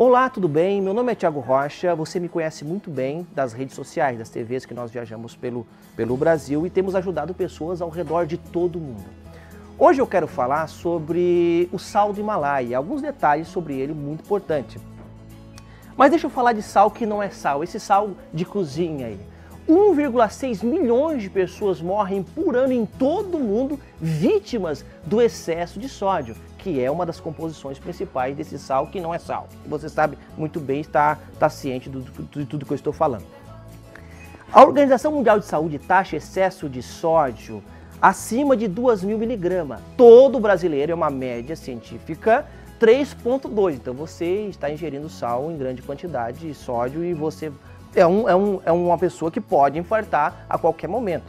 Olá, tudo bem? Meu nome é Thiago Rocha, você me conhece muito bem das redes sociais, das TVs que nós viajamos pelo, pelo Brasil e temos ajudado pessoas ao redor de todo o mundo. Hoje eu quero falar sobre o sal do Himalaia, alguns detalhes sobre ele muito importante. Mas deixa eu falar de sal que não é sal, esse sal de cozinha aí. 1,6 milhões de pessoas morrem por ano em todo o mundo vítimas do excesso de sódio que é uma das composições principais desse sal, que não é sal. Você sabe muito bem, está, está ciente de tudo que eu estou falando. A Organização Mundial de Saúde taxa excesso de sódio acima de 2 mil miligramas. Todo brasileiro é uma média científica 3,2. Então você está ingerindo sal em grande quantidade de sódio e você é, um, é, um, é uma pessoa que pode infartar a qualquer momento.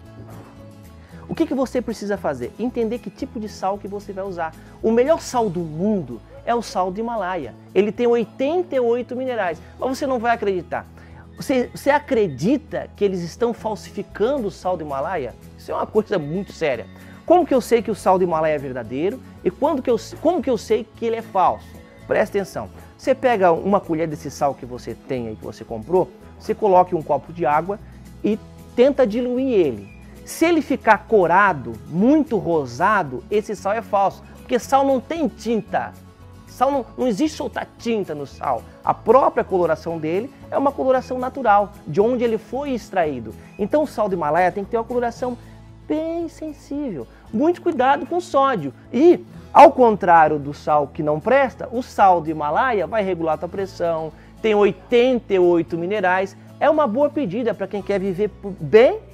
Que, que você precisa fazer? Entender que tipo de sal que você vai usar. O melhor sal do mundo é o sal do Himalaia. Ele tem 88 minerais, mas você não vai acreditar. Você, você acredita que eles estão falsificando o sal do Himalaia? Isso é uma coisa muito séria. Como que eu sei que o sal do Himalaia é verdadeiro e quando que eu, como que eu sei que ele é falso? Presta atenção. Você pega uma colher desse sal que você tem aí, que você comprou, você coloca em um copo de água e tenta diluir ele. Se ele ficar corado, muito rosado, esse sal é falso, porque sal não tem tinta. Sal não, não existe soltar tinta no sal. A própria coloração dele é uma coloração natural, de onde ele foi extraído. Então o sal do Himalaia tem que ter uma coloração bem sensível. Muito cuidado com o sódio. E, ao contrário do sal que não presta, o sal do Himalaia vai regular a tua pressão, tem 88 minerais. É uma boa pedida para quem quer viver bem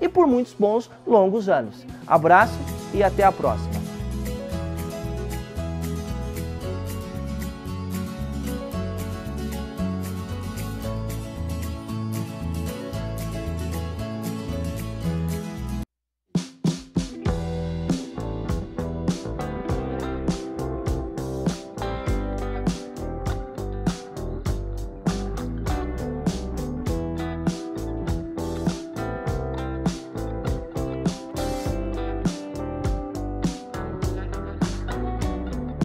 e por muitos bons longos anos. Abraço e até a próxima.